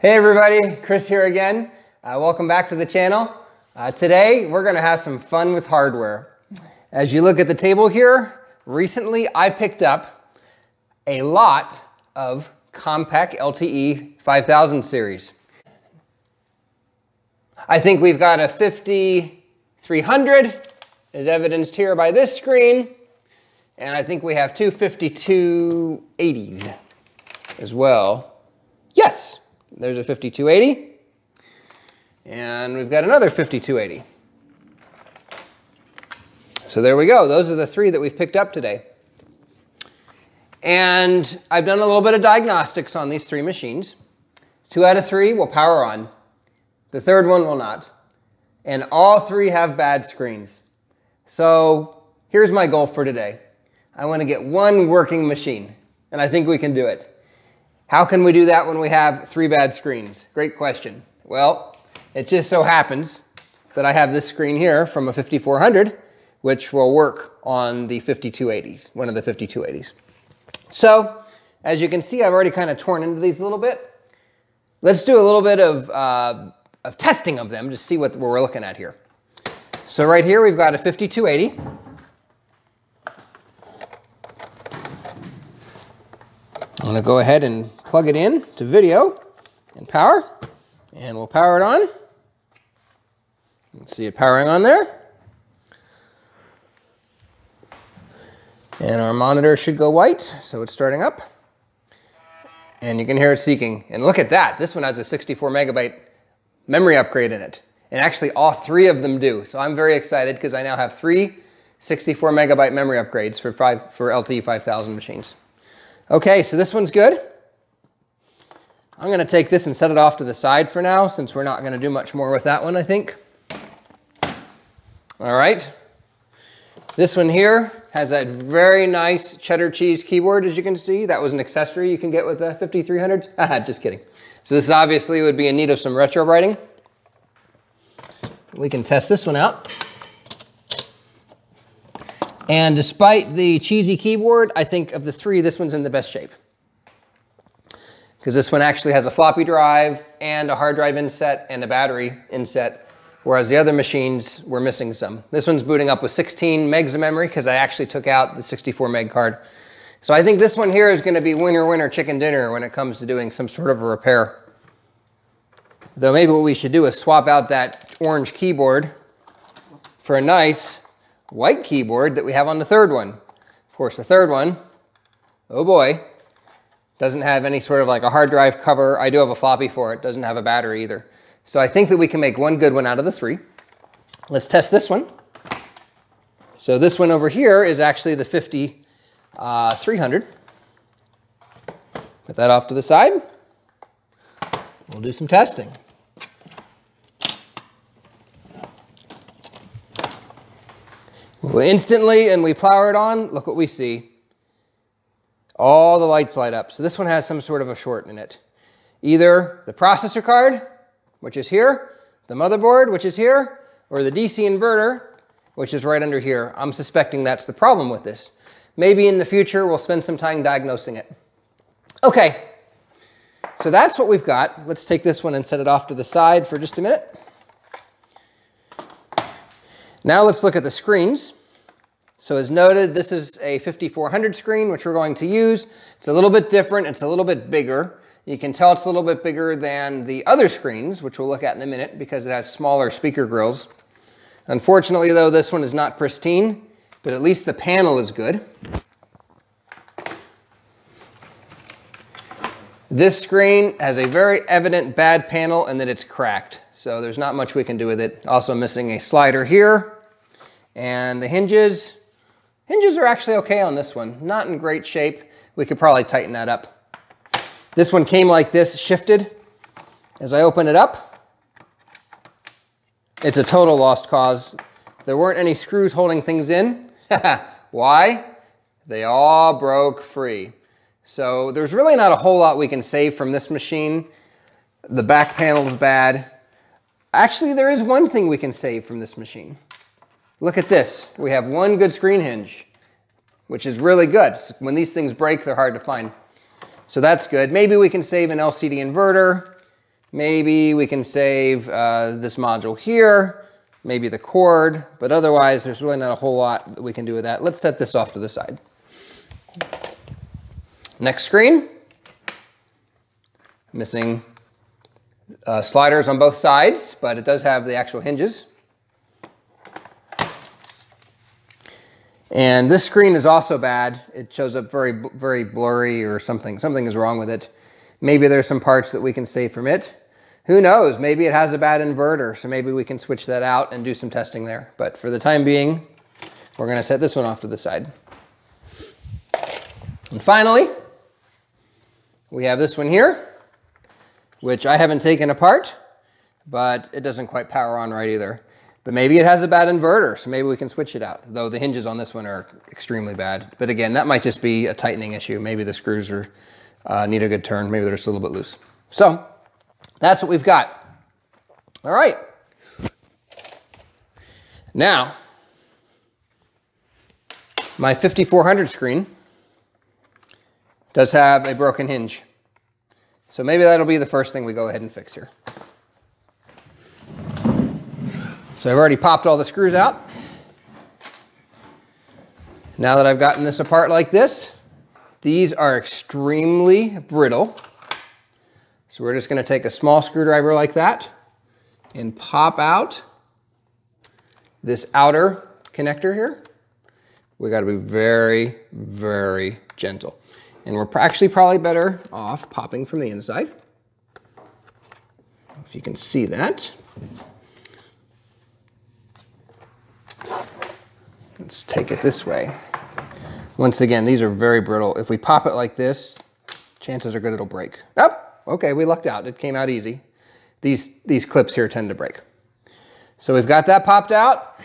Hey everybody, Chris here again. Uh, welcome back to the channel. Uh, today we're going to have some fun with hardware. As you look at the table here, recently I picked up a lot of Compaq LTE 5000 series. I think we've got a 5300 as evidenced here by this screen. And I think we have two 5280s as well. Yes, there's a 5280. And we've got another 5280. So there we go. Those are the three that we've picked up today. And I've done a little bit of diagnostics on these three machines. Two out of three will power on. The third one will not. And all three have bad screens. So here's my goal for today. I want to get one working machine, and I think we can do it. How can we do that when we have three bad screens? Great question. Well, it just so happens that I have this screen here from a 5400, which will work on the 5280s, one of the 5280s. So, as you can see, I've already kind of torn into these a little bit. Let's do a little bit of, uh, of testing of them to see what we're looking at here. So right here, we've got a 5280. I'm to go ahead and plug it in to video and power, and we'll power it on. You can see it powering on there. And our monitor should go white, so it's starting up. And you can hear it seeking. And look at that, this one has a 64 megabyte memory upgrade in it. And actually all three of them do. So I'm very excited because I now have three 64 megabyte memory upgrades for, five, for LTE 5000 machines. Okay, so this one's good. I'm to take this and set it off to the side for now since we're not going to do much more with that one, I think. All right. This one here has that very nice cheddar cheese keyboard, as you can see. That was an accessory you can get with the 5300s. Ah, Just kidding. So this obviously would be in need of some retrobriting. We can test this one out. And despite the cheesy keyboard, I think of the three, this one's in the best shape. Because this one actually has a floppy drive and a hard drive inset and a battery inset, whereas the other machines were missing some. This one's booting up with 16 megs of memory because I actually took out the 64 meg card. So I think this one here is going to be winner, winner, chicken dinner when it comes to doing some sort of a repair. Though maybe what we should do is swap out that orange keyboard for a nice white keyboard that we have on the third one. Of course, the third one, oh boy, doesn't have any sort of like a hard drive cover. I do have a floppy for it, doesn't have a battery either. So I think that we can make one good one out of the three. Let's test this one. So this one over here is actually the 5300. Uh, Put that off to the side. We'll do some testing. instantly, and we power it on, look what we see. All the lights light up. So this one has some sort of a short in it. Either the processor card, which is here, the motherboard, which is here, or the DC inverter, which is right under here. I'm suspecting that's the problem with this. Maybe in the future we'll spend some time diagnosing it. Okay, so that's what we've got. Let's take this one and set it off to the side for just a minute. Now let's look at the screens. So as noted, this is a 5400 screen, which we're going to use. It's a little bit different. It's a little bit bigger. You can tell it's a little bit bigger than the other screens, which we'll look at in a minute because it has smaller speaker grills. Unfortunately, though, this one is not pristine, but at least the panel is good. This screen has a very evident bad panel and that it's cracked. So there's not much we can do with it. Also missing a slider here. And the hinges, hinges are actually okay on this one. Not in great shape. We could probably tighten that up. This one came like this, shifted. As I open it up, it's a total lost cause. There weren't any screws holding things in. Why? They all broke free. So there's really not a whole lot we can save from this machine. The back panel is bad. Actually, there is one thing we can save from this machine. Look at this. We have one good screen hinge, which is really good. When these things break, they're hard to find. So that's good. Maybe we can save an LCD inverter. Maybe we can save uh, this module here, maybe the cord, but otherwise there's really not a whole lot that we can do with that. Let's set this off to the side. Next screen, missing uh, sliders on both sides, but it does have the actual hinges. And this screen is also bad. It shows up very, very blurry or something. Something is wrong with it. Maybe there's some parts that we can save from it. Who knows? Maybe it has a bad inverter, so maybe we can switch that out and do some testing there. But for the time being, we're going to set this one off to the side. And finally, we have this one here, which I haven't taken apart, but it doesn't quite power on right either. But maybe it has a bad inverter, so maybe we can switch it out, though the hinges on this one are extremely bad. But again, that might just be a tightening issue. Maybe the screws are, uh, need a good turn. Maybe they're just a little bit loose. So that's what we've got. All right. Now, my 5400 screen does have a broken hinge. So maybe that'll be the first thing we go ahead and fix here. So I've already popped all the screws out. Now that I've gotten this apart like this, these are extremely brittle. So we're just going to take a small screwdriver like that and pop out this outer connector here. We got to be very, very gentle. And we're actually probably better off popping from the inside. If you can see that. Let's take it this way. Once again, these are very brittle. If we pop it like this, chances are good it'll break. Oh, okay, we lucked out. It came out easy. These, these clips here tend to break. So we've got that popped out.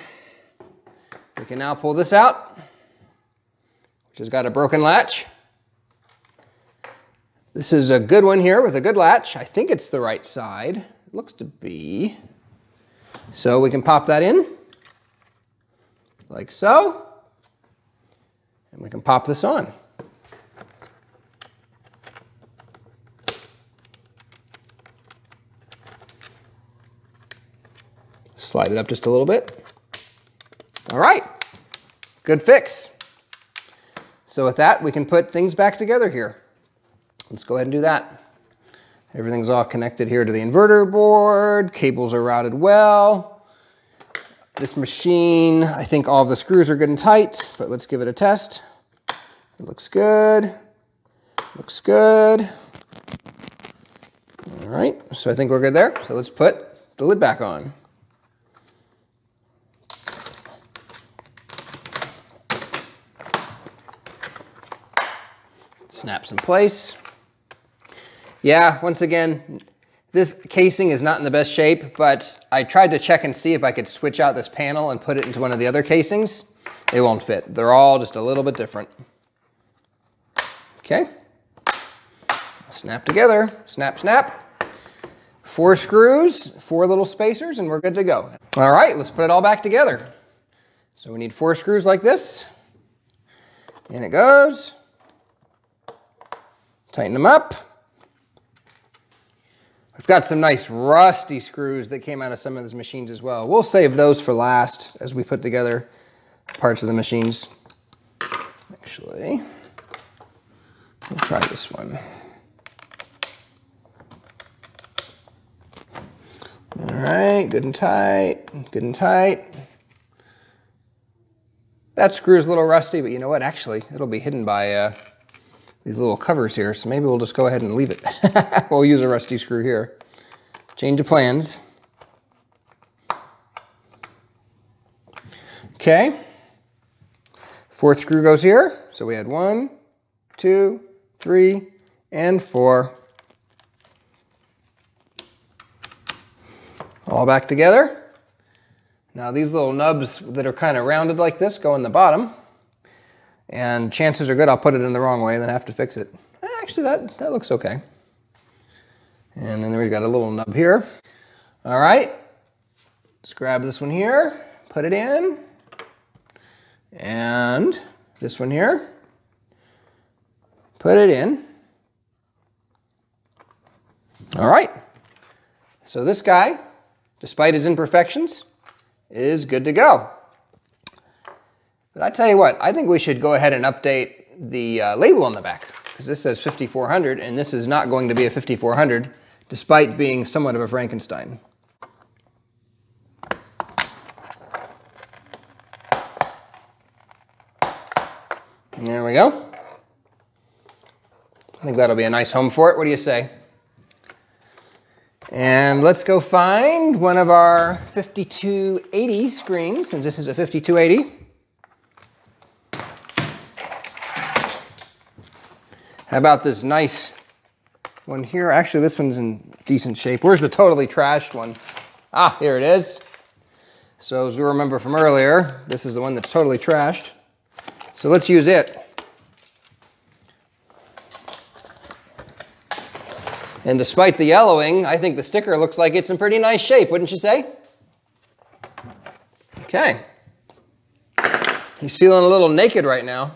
We can now pull this out, which has got a broken latch. This is a good one here with a good latch. I think it's the right side. It looks to be. So we can pop that in like so. And we can pop this on. Slide it up just a little bit. All right, good fix. So with that, we can put things back together here. Let's go ahead and do that. Everything's all connected here to the inverter board. Cables are routed well. This machine, I think all the screws are good and tight, but let's give it a test. It looks good. Looks good. All right, so I think we're good there. So let's put the lid back on. Snaps in place. Yeah, once again, this casing is not in the best shape, but I tried to check and see if I could switch out this panel and put it into one of the other casings. It won't fit. They're all just a little bit different. Okay. Snap together. Snap, snap. Four screws, four little spacers, and we're good to go. All right, let's put it all back together. So we need four screws like this. In it goes. Tighten them up. We've got some nice rusty screws that came out of some of these machines as well. We'll save those for last as we put together parts of the machines. Actually, we'll try this one. All right, good and tight, good and tight. That screw is a little rusty, but you know what? Actually, it'll be hidden by uh, these little covers here, so maybe we'll just go ahead and leave it. we'll use a rusty screw here. Change of plans. Okay. Fourth screw goes here. So we had one, two, three, and four. All back together. Now these little nubs that are kind of rounded like this go in the bottom. And chances are good I'll put it in the wrong way and then have to fix it. Eh, actually, that, that looks okay. And then we've got a little nub here. All right, let's grab this one here, put it in. And this one here, put it in. All right, So this guy, despite his imperfections, is good to go. But I tell you what, I think we should go ahead and update the uh, label on the back because this says 5400 and this is not going to be a 5400 despite being somewhat of a Frankenstein. There we go. I think that'll be a nice home for it. What do you say? And let's go find one of our 5280 screens, since this is a 5280. How about this nice one here? Actually, this one's in decent shape. Where's the totally trashed one? Ah, here it is. So as you remember from earlier, this is the one that's totally trashed. So let's use it. And despite the yellowing, I think the sticker looks like it's in pretty nice shape, wouldn't you say? Okay. He's feeling a little naked right now.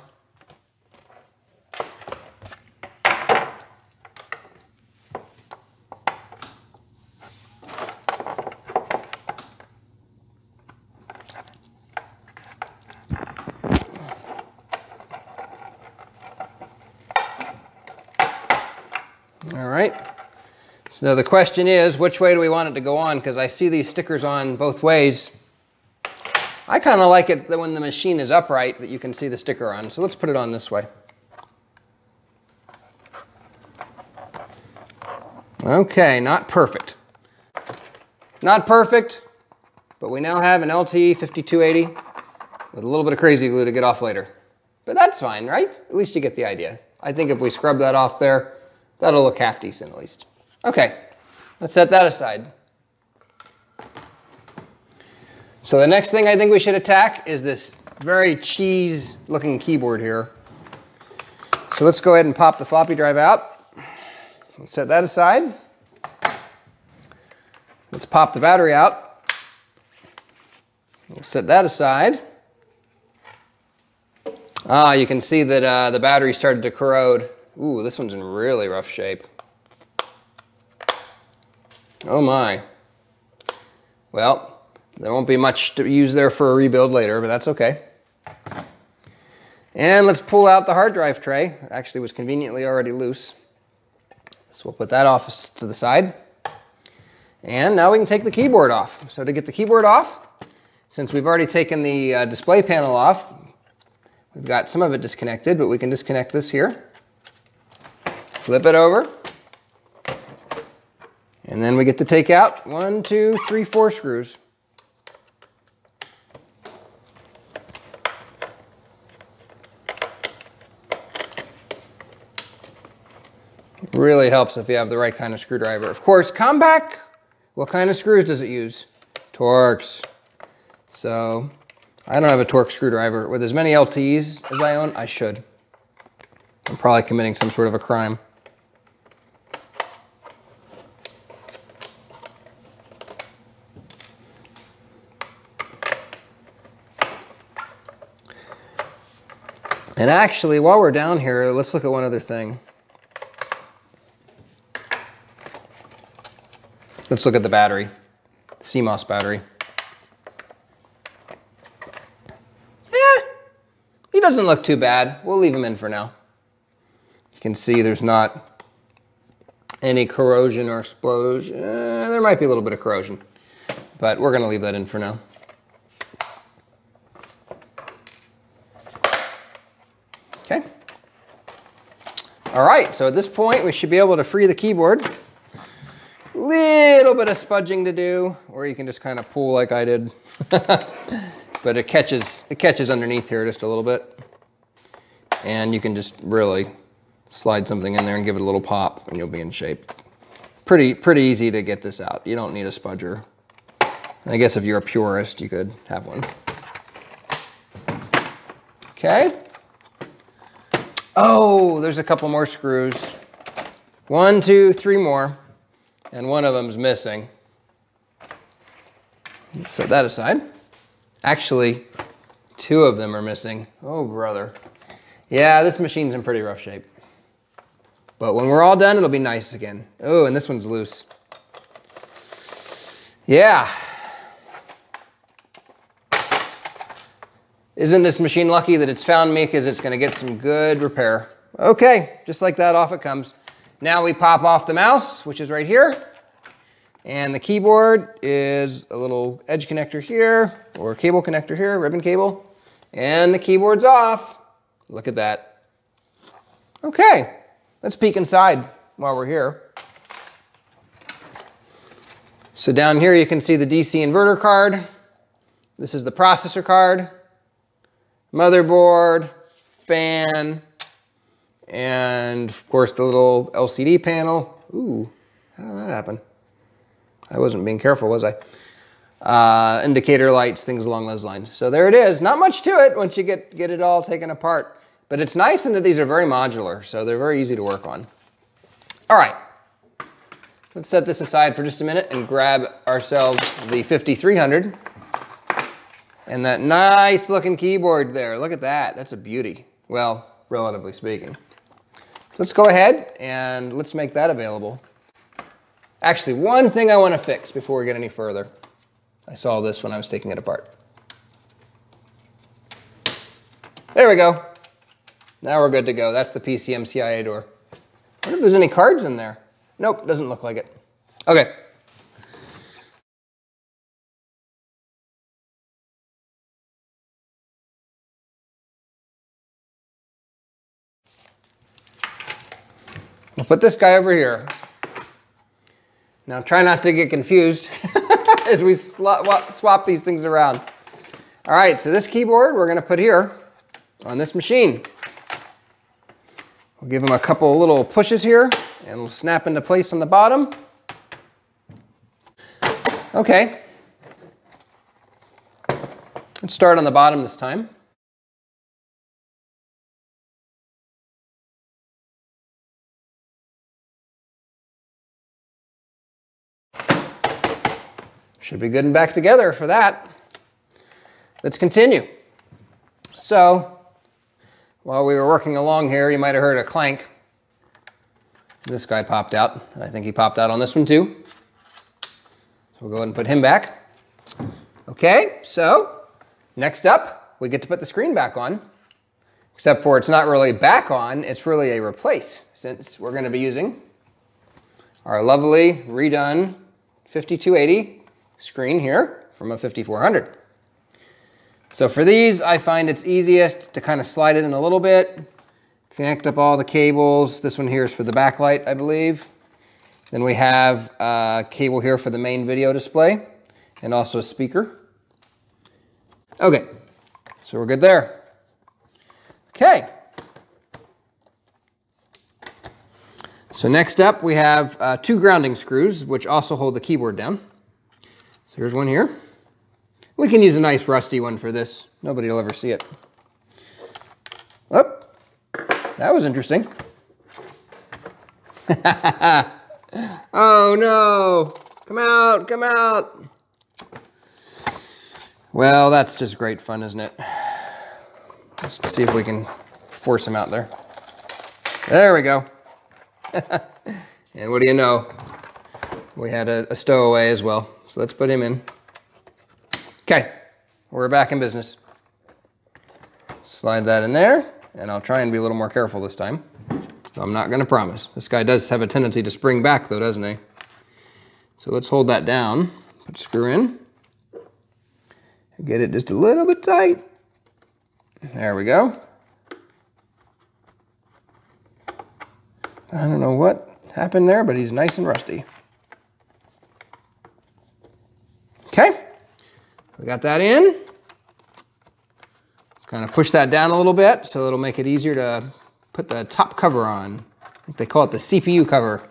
All right. So the question is, which way do we want it to go on? Because I see these stickers on both ways. I kind of like it that when the machine is upright that you can see the sticker on. So let's put it on this way. Okay, not perfect. Not perfect, but we now have an LTE 5280 with a little bit of crazy glue to get off later. But that's fine, right? At least you get the idea. I think if we scrub that off there, that'll look half decent at least. Okay, let's set that aside. So the next thing I think we should attack is this very cheese looking keyboard here. So let's go ahead and pop the floppy drive out. Let's set that aside. Let's pop the battery out. We'll set that aside. Ah, you can see that uh, the battery started to corrode. Ooh, this one's in really rough shape. Oh my. Well, there won't be much to use there for a rebuild later, but that's okay. And let's pull out the hard drive tray. It actually was conveniently already loose. So we'll put that off to the side. And now we can take the keyboard off. So to get the keyboard off, since we've already taken the uh, display panel off, we've got some of it disconnected, but we can disconnect this here. Flip it over. And then we get to take out one, two, three, four screws. Really helps if you have the right kind of screwdriver. Of course, Compaq, what kind of screws does it use? Torx. So I don't have a Torx screwdriver. With as many LTEs as I own, I should. I'm probably committing some sort of a crime. And actually, while we're down here, let's look at one other thing. Let's look at the battery, CMOS battery. Eh, he doesn't look too bad. We'll leave him in for now. You can see there's not any corrosion or explosion. Eh, there might be a little bit of corrosion, but we're gonna leave that in for now. Okay. All right, so at this point, we should be able to free the keyboard. Little bit of spudging to do, or you can just kind of pull like I did. but it catches, it catches underneath here just a little bit. And you can just really slide something in there and give it a little pop and you'll be in shape. Pretty, pretty easy to get this out. You don't need a spudger. I guess if you're a purist, you could have one. Okay. Oh, there's a couple more screws. One, two, three more. And one of them's missing. Set that aside. Actually, two of them are missing. Oh, brother. Yeah, this machine's in pretty rough shape. But when we're all done, it'll be nice again. Oh, and this one's loose. Yeah. Isn't this machine lucky that it's found me because it's going to get some good repair. Okay, just like that, off it comes. Now we pop off the mouse, which is right here. And the keyboard is a little edge connector here, or cable connector here, ribbon cable. And the keyboard's off. Look at that. Okay, let's peek inside while we're here. So down here you can see the DC inverter card. This is the processor card, motherboard, fan, and of course the little LCD panel. Ooh, how did that happen? I wasn't being careful, was I? Uh, indicator lights, things along those lines. So there it is. Not much to it once you get, get it all taken apart. But it's nice in that these are very modular, so they're very easy to work on. All right, let's set this aside for just a minute and grab ourselves the 5300 and that nice looking keyboard there. Look at that, that's a beauty. Well, relatively speaking. Let's go ahead and let's make that available. Actually, one thing I want to fix before we get any further. I saw this when I was taking it apart. There we go. Now we're good to go. That's the PCMCIA door. I wonder if there's any cards in there. Nope, doesn't look like it. Okay. Put this guy over here. Now try not to get confused as we swap these things around. All right, so this keyboard we're gonna put here on this machine. We'll give them a couple little pushes here and it'll snap into place on the bottom. Okay. Let's start on the bottom this time. Should be good and back together for that. Let's continue. So, while we were working along here, you might have heard a clank. This guy popped out. I think he popped out on this one too. So we'll go ahead and put him back. Okay, so next up, we get to put the screen back on. Except for it's not really back on, it's really a replace since we're gonna be using our lovely redone 5280 screen here from a 5400. So for these, I find it's easiest to kind of slide it in a little bit, connect up all the cables. This one here is for the backlight, I believe. Then we have a cable here for the main video display and also a speaker. Okay, so we're good there. Okay. So next up, we have uh, two grounding screws, which also hold the keyboard down. Here's one here. We can use a nice rusty one for this. Nobody will ever see it. Oh, that was interesting. oh no, come out, come out. Well, that's just great fun, isn't it? Let's see if we can force him out there. There we go. and what do you know? We had a, a stowaway as well. So let's put him in. Okay, we're back in business. Slide that in there, and I'll try and be a little more careful this time. I'm not gonna promise. This guy does have a tendency to spring back though, doesn't he? So let's hold that down, put screw in, get it just a little bit tight. There we go. I don't know what happened there, but he's nice and rusty. Okay, we got that in. Let's kind of push that down a little bit so it'll make it easier to put the top cover on. I think they call it the CPU cover.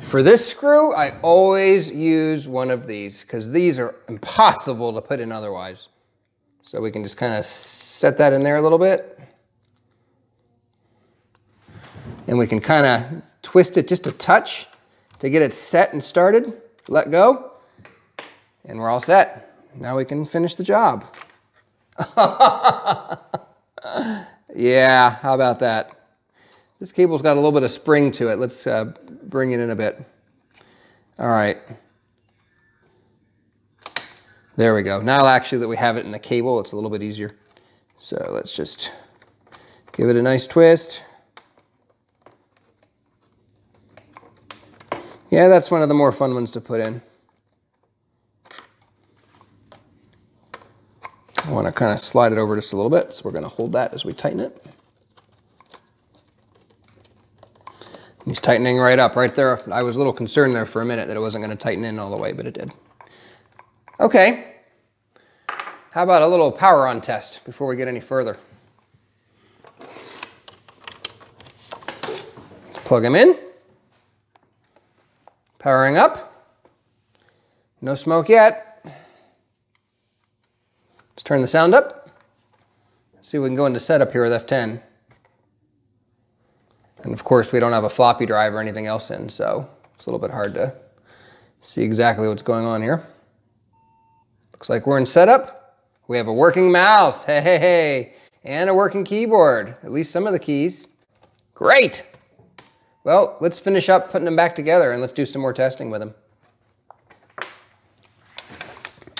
For this screw, I always use one of these because these are impossible to put in otherwise. So we can just kind of set that in there a little bit. And we can kind of twist it just a touch to get it set and started. Let go and we're all set. Now we can finish the job. yeah, how about that? This cable's got a little bit of spring to it. Let's uh, bring it in a bit. All right. There we go. Now actually that we have it in the cable, it's a little bit easier. So let's just give it a nice twist. Yeah, that's one of the more fun ones to put in. I want to kind of slide it over just a little bit, so we're going to hold that as we tighten it. He's tightening right up, right there. I was a little concerned there for a minute that it wasn't going to tighten in all the way, but it did. Okay. How about a little power on test before we get any further? Plug them in. Powering up. No smoke yet. Turn the sound up. See if we can go into setup here with F10. And of course, we don't have a floppy drive or anything else in, so it's a little bit hard to see exactly what's going on here. Looks like we're in setup. We have a working mouse, hey, hey, hey, and a working keyboard, at least some of the keys. Great. Well, let's finish up putting them back together and let's do some more testing with them.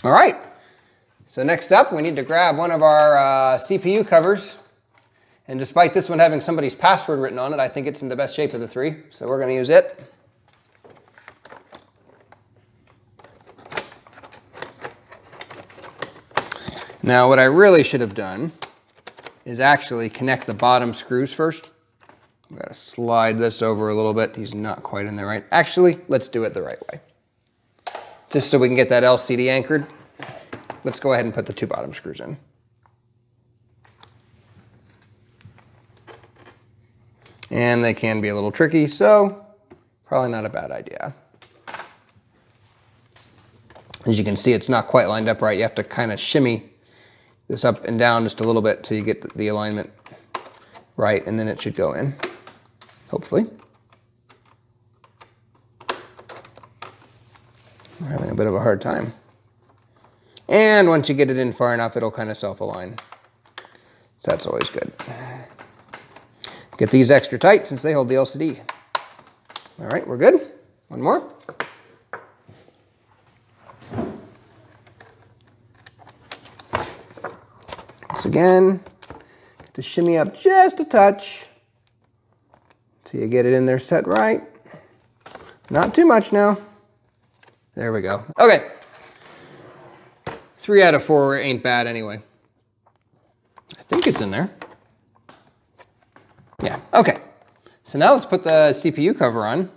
All right, so next up we need to grab one of our uh, CPU covers. And despite this one having somebody's password written on it, I think it's in the best shape of the three. So we're gonna use it. Now what I really should have done is actually connect the bottom screws first. I'm gonna slide this over a little bit. He's not quite in there right. Actually, let's do it the right way. Just so we can get that LCD anchored, let's go ahead and put the two bottom screws in. And they can be a little tricky, so probably not a bad idea. As you can see, it's not quite lined up right. You have to kind of shimmy this up and down just a little bit till you get the alignment right, and then it should go in hopefully. We're having a bit of a hard time. And once you get it in far enough, it'll kind of self-align. So that's always good. Get these extra tight since they hold the LCD. All right, we're good. One more. Once again, get the shimmy up just a touch. So you get it in there set right. Not too much now. There we go. Okay. Three out of four ain't bad anyway. I think it's in there. Yeah, okay. So now let's put the CPU cover on.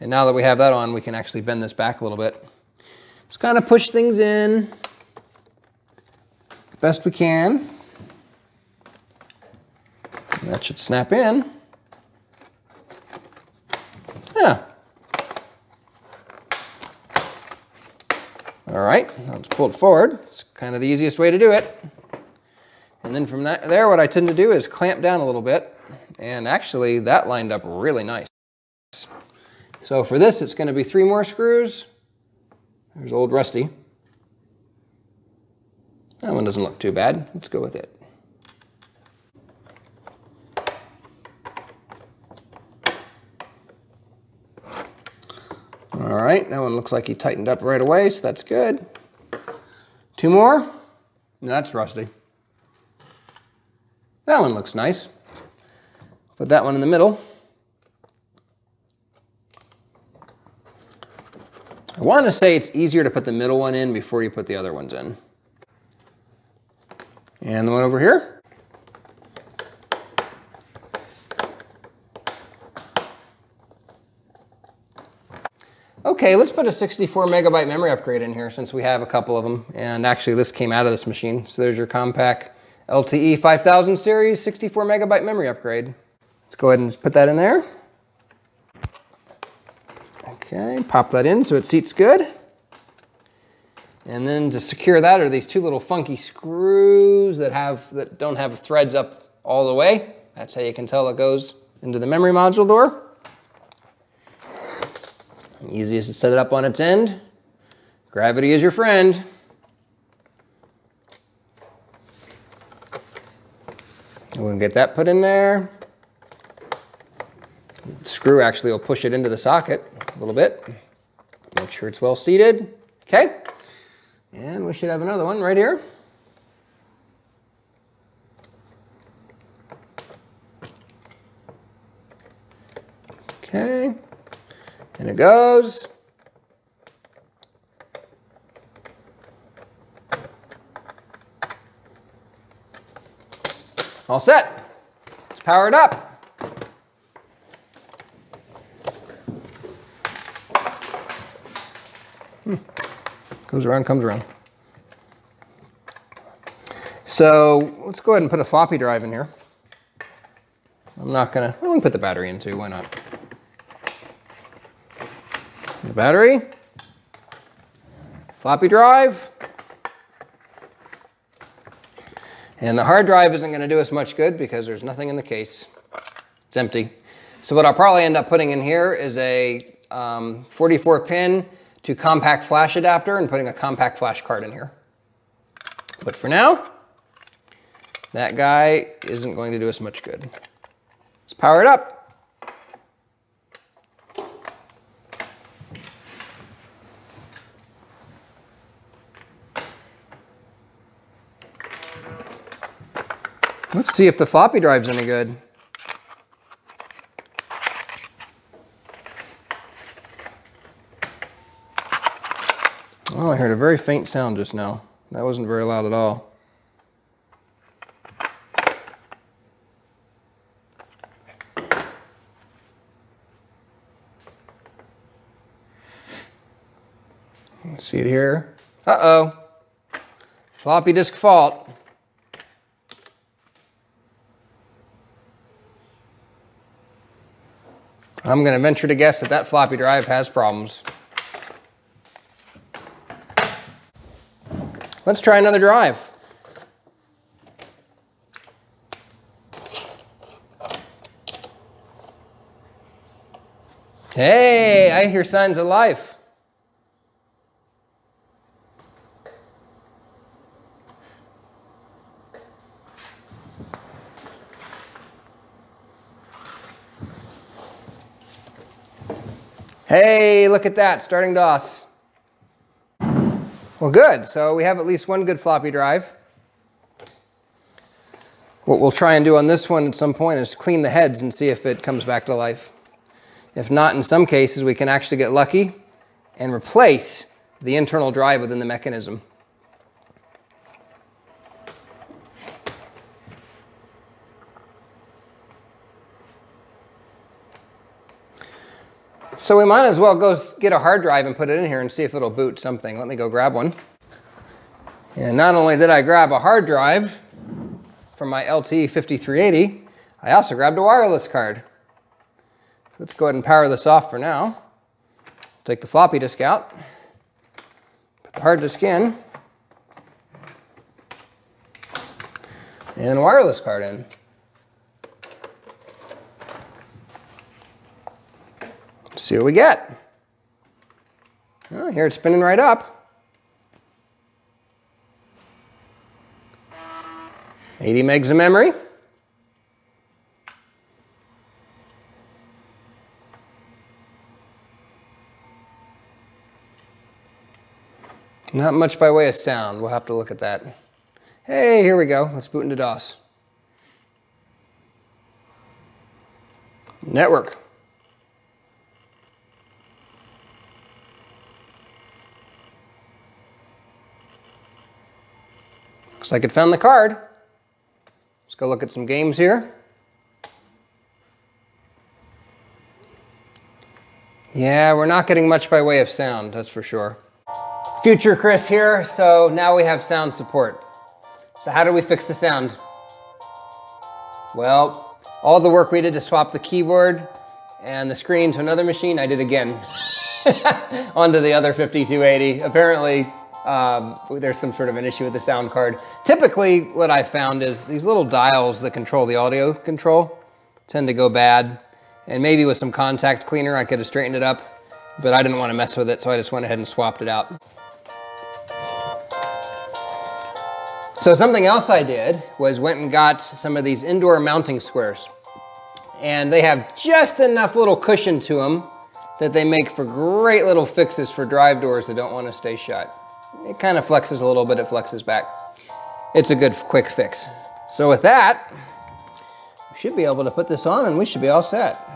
And now that we have that on, we can actually bend this back a little bit. Just kind of push things in best we can. that should snap in. Yeah. All right, let's pull it forward. It's kind of the easiest way to do it. And then from that, there, what I tend to do is clamp down a little bit. And actually, that lined up really nice. So for this, it's going to be three more screws. There's old Rusty. That one doesn't look too bad. Let's go with it. All right, that one looks like he tightened up right away, so that's good. Two more. That's rusty. That one looks nice. Put that one in the middle. I want to say it's easier to put the middle one in before you put the other ones in. And the one over here. Okay, let's put a 64 megabyte memory upgrade in here since we have a couple of them. And actually this came out of this machine. So there's your Compaq LTE 5000 series 64 megabyte memory upgrade. Let's go ahead and just put that in there. Okay, pop that in so it seats good. And then to secure that are these two little funky screws that have that don't have threads up all the way. That's how you can tell it goes into the memory module door. Easiest to set it up on its end. Gravity is your friend. we can get that put in there. The screw actually will push it into the socket a little bit. Make sure it's well seated. Okay. And we should have another one right here. Okay, and it goes. All set. Let's power it up. Hmm. Goes around, comes around. So let's go ahead and put a floppy drive in here. I'm not gonna, I'm gonna put the battery in too, why not? The battery, floppy drive, and the hard drive isn't gonna do us much good because there's nothing in the case. It's empty. So what I'll probably end up putting in here is a um, 44 pin to compact flash adapter and putting a compact flash card in here. But for now, that guy isn't going to do us much good. Let's power it up. Let's see if the floppy drive's any good. Oh, I heard a very faint sound just now. That wasn't very loud at all. See it here? Uh-oh. Floppy disk fault. I'm going to venture to guess that that floppy drive has problems. Let's try another drive. Hey, I hear signs of life. Hey, look at that, starting DOS. Well, good. So we have at least one good floppy drive. What we'll try and do on this one at some point is clean the heads and see if it comes back to life. If not, in some cases, we can actually get lucky and replace the internal drive within the mechanism. So we might as well go get a hard drive and put it in here and see if it'll boot something. Let me go grab one. And not only did I grab a hard drive from my LTE 5380, I also grabbed a wireless card. Let's go ahead and power this off for now. Take the floppy disk out, put the hard disk in, and wireless card in. See what we get. Oh, here it's spinning right up. 80 megs of memory. Not much by way of sound. We'll have to look at that. Hey, here we go. Let's boot into DOS. Network. Looks like it found the card. Let's go look at some games here. Yeah, we're not getting much by way of sound, that's for sure. Future Chris here, so now we have sound support. So how do we fix the sound? Well, all the work we did to swap the keyboard and the screen to another machine, I did again onto the other 5280. Apparently, um, there's some sort of an issue with the sound card. Typically, what I found is these little dials that control the audio control tend to go bad. And maybe with some contact cleaner, I could have straightened it up, but I didn't want to mess with it, so I just went ahead and swapped it out. So something else I did was went and got some of these indoor mounting squares. And they have just enough little cushion to them that they make for great little fixes for drive doors that don't want to stay shut. It kind of flexes a little bit, it flexes back. It's a good quick fix. So with that, we should be able to put this on and we should be all set.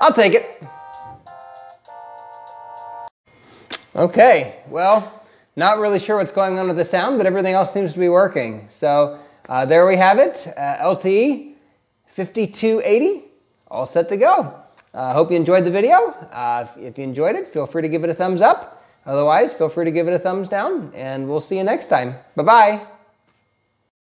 I'll take it. Okay, well, not really sure what's going on with the sound, but everything else seems to be working. So uh, there we have it, uh, LTE 5280, all set to go. I uh, hope you enjoyed the video. Uh, if, if you enjoyed it, feel free to give it a thumbs up. Otherwise, feel free to give it a thumbs down, and we'll see you next time. Bye-bye.